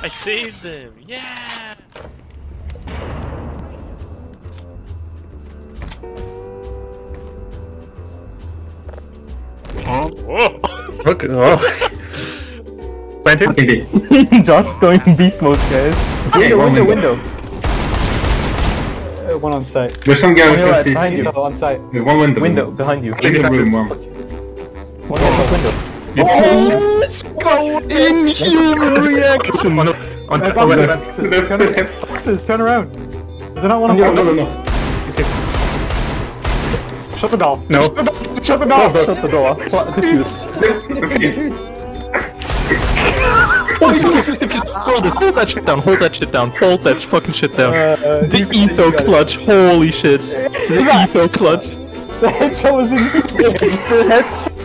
I saved him! Yeah! Oh, Whoa! okay. Oh. Planted? Okay, Josh's going beast mode, guys. Yeah, Window, one window, window. window. Uh, one on site. There's some guy with your behind you. No, on site. There's one window. Window, behind you. In the room, one. One on window. Oh, go inhuman reaction! One up, on That's oh, on wait, the wait, Turn left. around. Boxes, turn around. Is it not one on No, no, no, no. He's hit. Shut the door. No. Shut the door. Close the- Shut the door. What? Diffuse. Defuse, defuse, defuse. Hold it, hold that shit down, hold that shit down, hold that fucking shit down. Uh, the etho you got it. clutch, holy shit. The etho clutch. The headshot was insane. the headshot.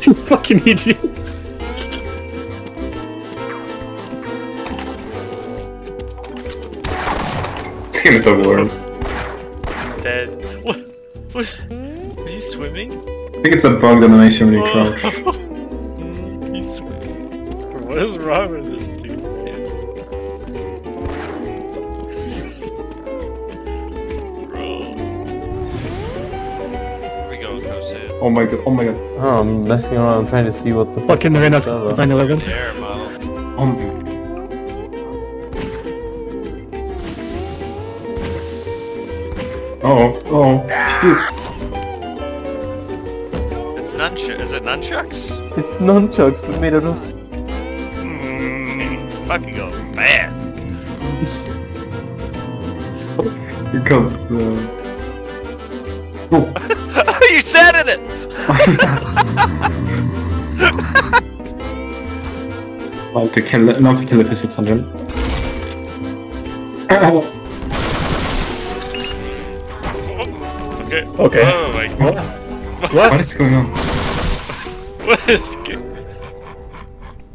You fucking idiot. This game is double world. Dead. What? Was, was he swimming? I think it's a bug animation when you crouch. He's swimming. What is wrong with this dude, Oh my god, oh my god. Oh, I'm messing around. I'm trying to see what the Fucking fuck's on Arena the server. 911. The air model. Oh my god. Oh, oh. It's nunchucks. Is it nunchucks? It's nunchucks, but made out of. Mm, it's fucking going fast. Here comes the... Oh. you said it! Now to kill it, now to kill it for 600. Oh, Okay. Okay. Oh my god. What? what is going on? What is good?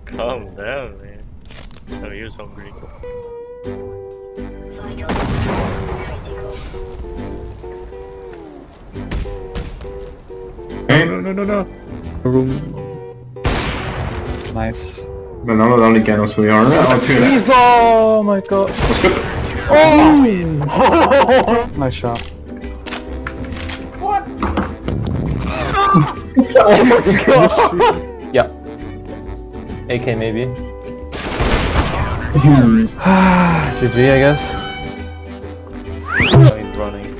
Calm down, man. Oh, he was hungry. No, no, no, no. Room. Nice. but now not only Ganos we are. Oh, two left. He's oh my god. Oh! nice shot. What? oh my god! yeah. AK maybe. GG I guess. Oh, he's running.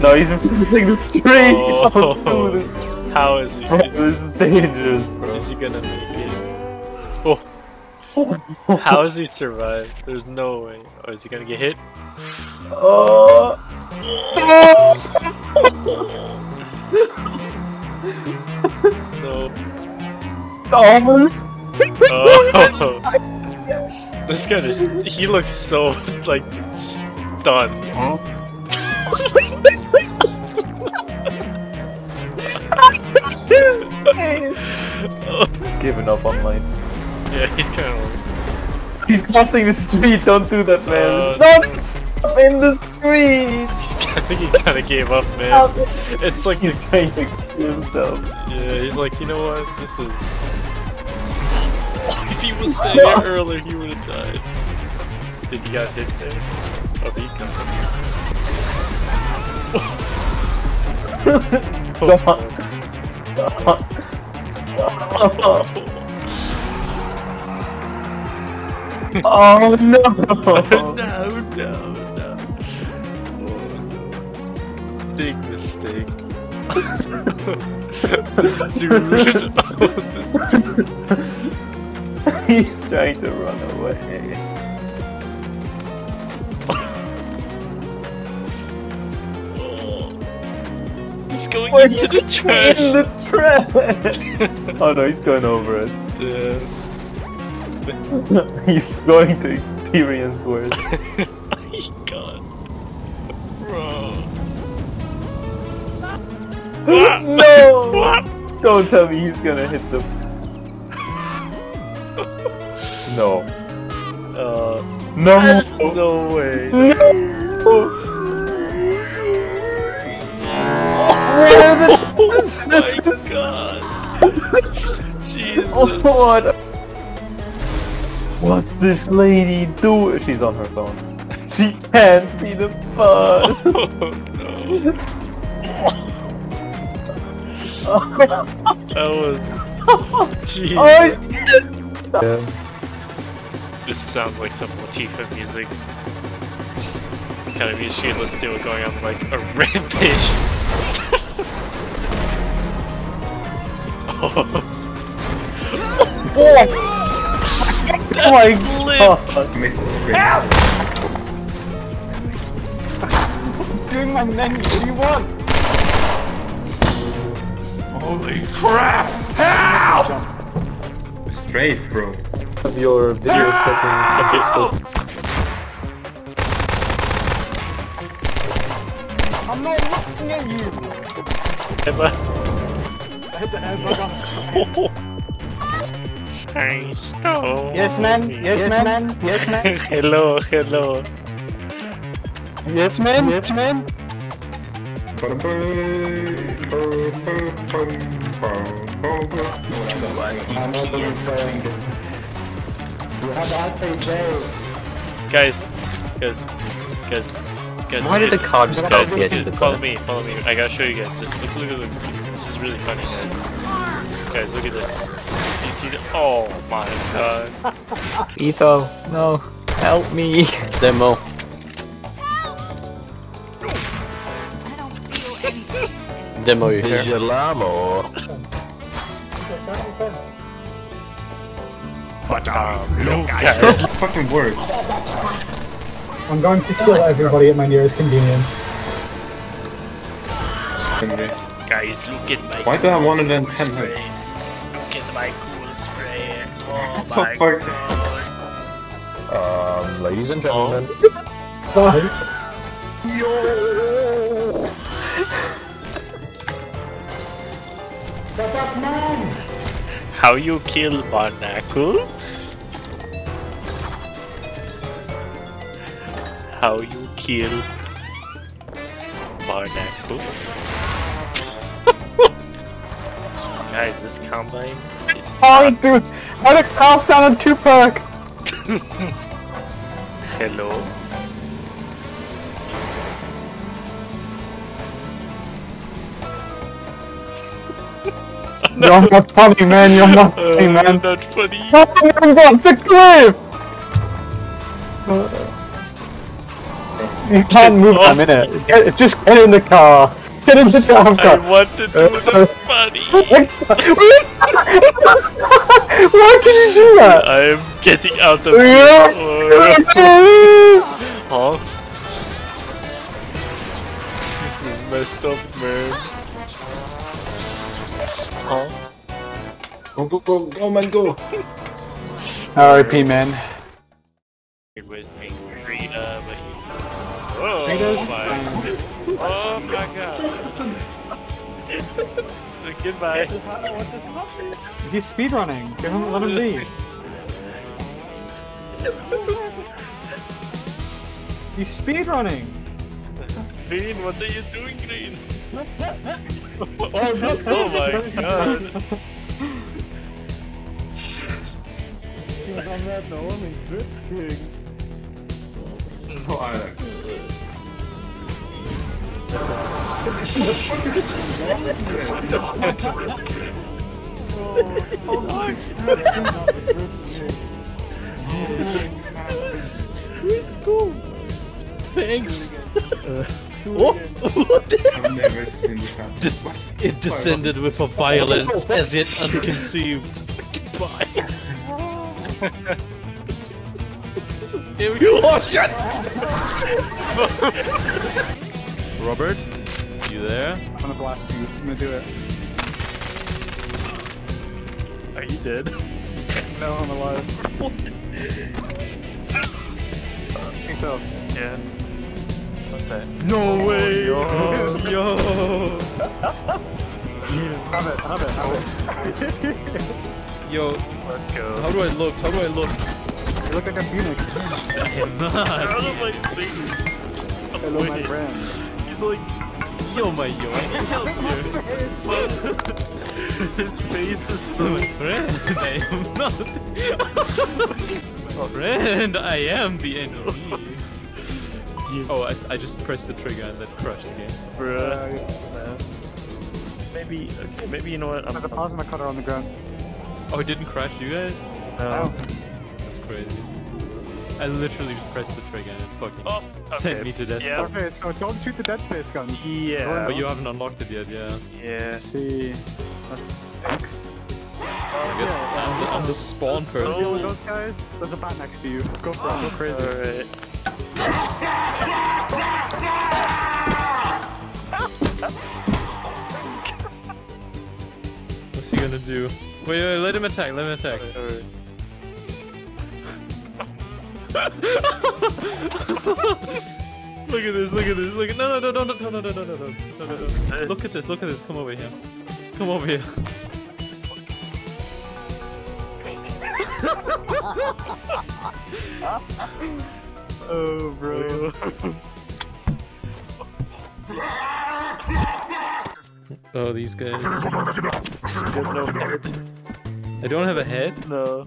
No, he's missing the street! Oh. Oh, dude, this, How is he? bro, Is, this is dangerous, bro. is he gonna make it? Oh. How does he survive? There's no way. Oh, is he gonna get hit? Uh. Oh! No. Almost! Oh. this guy just. He looks so, like, stunned. He's giving up on mine. Yeah, he's kind of. He's crossing the street, don't do that, man. Uh, stop in the street! He's, I think he kind of gave up, man. It's like He's trying to kill himself. Yeah, he's like, you know what? This is. if he was staying there earlier, he would have died. Did he got hit there? Oh, he got. Oh no! no, no, no. Big mistake. this dude. This dude. He's trying to run away. He's going Why into the trash. In the trash! oh no, he's going over it. Yeah. he's going to experience worse. got. Bro. no! Don't tell me he's gonna hit the. No. Uh, No! no way. No! Oh my god! Jesus! Oh what? What's this lady do? She's on her phone. She can't see the bus. Oh no! That was. Jeez. oh, This sounds like some Latifah music. Kind of me, Shameless Steel going on like a rampage. Oh, my god. The screen. Doing my menu. What do you want? Strafe, bro. Of your video settings of. I'm not looking at you. Emma. Yes, man. Yes, man. Yes, man. hello, hello. Yes, man. Yes, man. Guys, guys, guys, guys. Why did the car just go Guys, off the edge of the follow me, follow me. I gotta show you guys. This look, look, look, look. This is really funny, guys. Guys, look at this. You see the? Oh my god. Etho, no, help me. Demo. Demo, you here? Um, no, This guys. fucking work. I'm going to kill everybody at my nearest convenience. Guys, look at my Why do I have one of cool spray. Look at my cool spray. Oh my fuck? god. Um, ladies and gentlemen. Bye. How you kill Barnacle? How you kill Barnacle? Guys, this combine is Oh, not... dude! I had a house down on Tupac! Hello? You're not funny, man. You're not funny, Uh, man. not funny. Nothing about the cliff! You can't move off. them, innit? Get, just get in the car. Get in the damn I car. want to do the funny. Why can you do that? I am getting out of here. Huh? This is messed up, man. Huh? Go, go, go, go, man, go. R.I.P. man. It was angry, uh, but he... Oh Potatoes? my... Oh my god. Goodbye. He's speedrunning. Give him, let him be. He's speedrunning. Green, what are you doing, Green? oh, oh my god. He was on that Naomi Drift King. Oh, I- Thanks. I've never seen this happen. Des- it descended with a violence as yet unconceived. Goodbye. this is scary. Oh shit! Robert, you there? I'm gonna blast you. I'm gonna do it. Are you dead? No, I'm alive. think so. Yeah. What's that? No oh, way! Yo! yo. Have it, have it, have it. Yo, Let's go. how do I look? How do I look? You look like a phoenix. I am not. Out of my face. Hello, my friend. He's like Yo, my yo, I can help you. His face is so friend. I am not. friend, I am the enemy. Oh, I, I just pressed the trigger and that crushed again. Bruh. Maybe, okay, maybe you know what? I'm, There's a plasma cutter on the ground. Oh, it didn't crash you guys? no. That's crazy. I literally just pressed the trigger and it fucking Oh, sent me to death. Yeah. Okay, so don't shoot the dead space guns. Yeah. But you haven't unlocked it yet, yeah. Yeah. see. That's stinks. Oh, I guess I'm, the, I'm the spawn Deal person. with those guys. There's a bat next to you. Go for it. Go crazy. Alright. What's he gonna do? Wait, wait, let him attack, let him attack. Alright. Look at this, look at this, look at no no no no no no no no no no no no no no Look at this, look at this, come over here. Come over here. Oh, bro. Oh, these guys. There's no head. I don't have a head? No.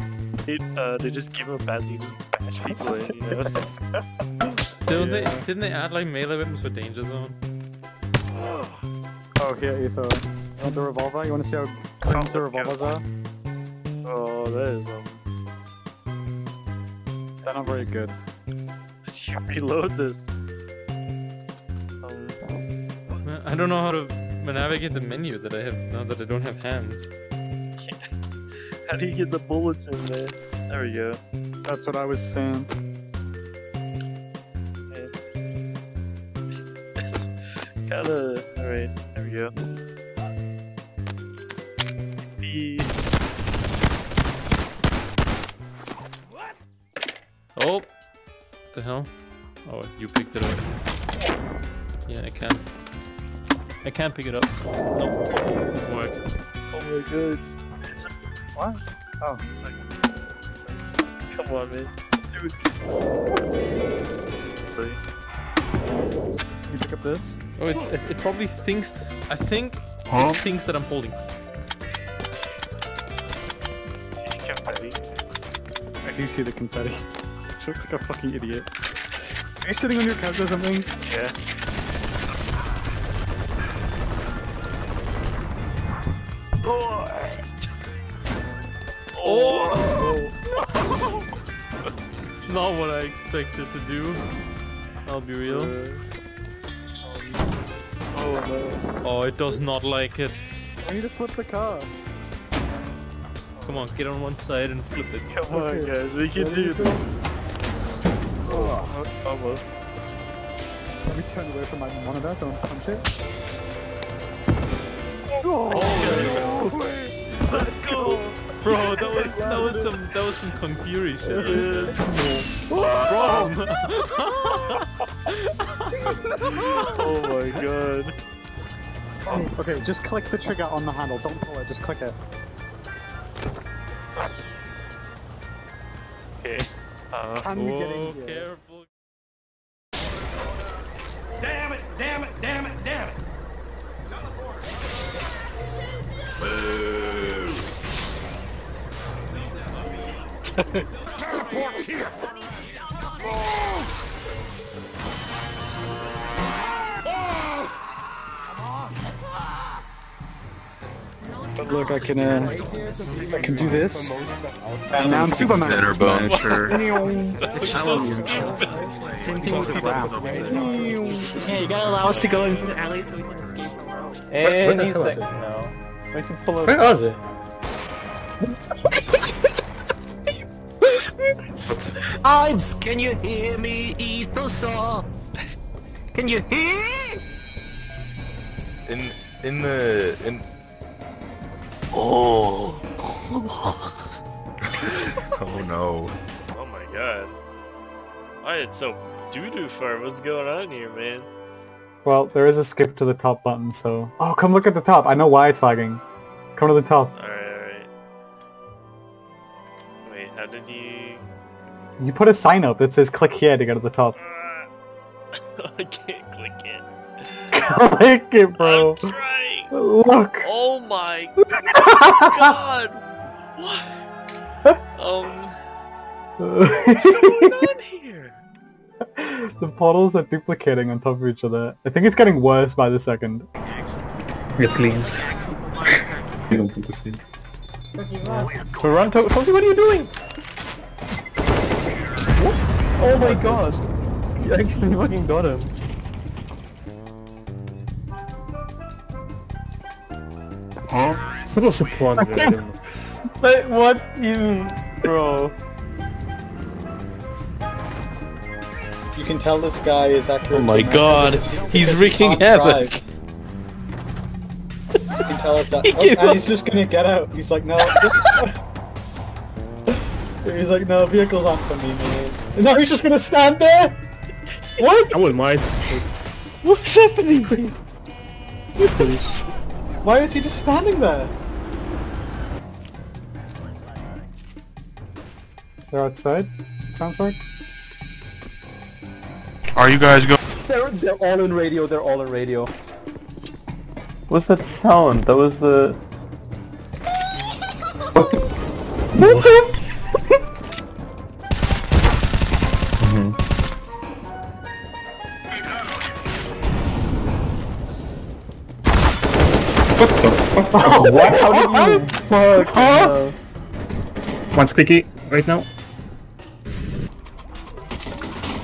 It, uh, they just give him a pass, just bash people in, you know? Don't they didn't they add like melee weapons for danger zone? Oh, here, Etho. You want the revolver? You want to see how clean the revolvers are? Oh, there's um... They're not very good. You reload this. Um, I don't know how to navigate the menu that I have now that I don't have hands. how do you get the bullets in there? There we go. That's what I was saying. It's kinda... Alright, there we go. The... Oh! The hell? Oh, you picked it up. Yeah, I can't. I can't pick it up. No, it doesn't work. Oh my god. It's a... What? Oh. Come on, man. Dude. Really? You pick up this? Oh, it, it, it probably thinks. I think it thinks that I'm holding. See confetti. I do see the confetti. You look like a fucking idiot. Are you sitting on your couch or something? Yeah. Not what I expected to do. I'll be real. Oh no. Oh, it does not like it. I need to flip the car. Come on, get on one side and flip it. Come on, guys. We can do this. Oh, almost. Let me turn away from my monitor so I don't punch it. Oh, oh, let's go. Bro, that was that was some that was some Kung Fury shit. Bro, Oh my god. Okay, just click the trigger on the handle. Don't pull it, just click it. Okay. Uh, Can you get in here? careful. But look, I can, uh, I can do this. And now I'm Superman. Better bone, sure. so stupid. Same thing with the ramp. Yeah, you gotta allow us to go into the alley so we can escape. And the he's like, no. Where's he pull over? Where was it? I'm. Can you hear me, Ethosaur? Can you hear? In in the in Oh. oh no. Oh my god. Why it's so doo-doo far? What's going on here, man? Well, there is a skip to the top button, so... Oh, come look at the top. I know why it's lagging. Come to the top. Alright, alright. Wait, how did you... You put a sign up that says click here to go to the top. I can't click it. Click it, bro. I'm trying. Look. Oh my god. What? Um, what's going on here? the portals are duplicating on top of each other. I think it's getting worse by the second. Yeah, please. You don't want to see. Toronto, Toby, what are you doing? What? Oh my god. You actually fucking got him. What was the plug there? But what even, bro? You can tell this guy is actually. Oh my god, he's wreaking havoc. You can tell it's that. He Oh, and up. he's just gonna get out. He's like, no. he's like, no, vehicles aren't for me, man. And now he's just gonna stand there. What? I wouldn't mind. What's happening? Why is he just standing there? They're outside. it Sounds like. Are you guys going? They're, they're all in radio, they're all in radio. What's that sound? That was the. What the fuck? What? How did you? Fuck. uh, One squeaky right now.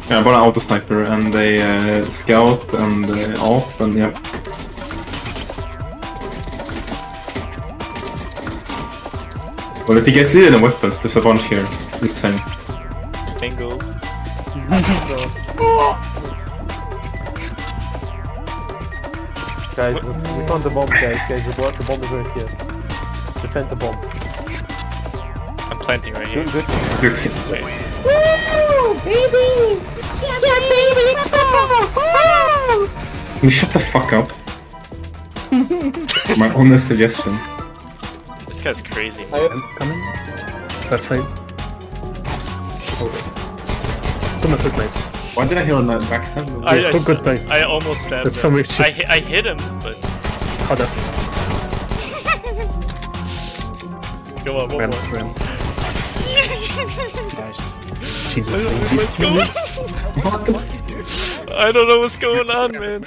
Yeah, I bought an auto sniper and a uh, scout and uh, AWP and yeah. Well, if you guys need any weapons, there's a bunch here. Just saying. Angles. Guys, we found the bomb, guys. Guys, the bomb, the bomb is right here. Defend the bomb. I'm planting right here. Good, good. Good. Wait. Can you shut the fuck up? My honest suggestion. This guy's crazy. I'm coming. That side. Come on, quick, mate. Why did I hear on that backstab? I, I, took good st- I almost stabbed That's him. some weird shit. I, I hit him, but Hold up. go on, one Ram, more. ram. Jesus. What's going on? I don't know what's going on, man.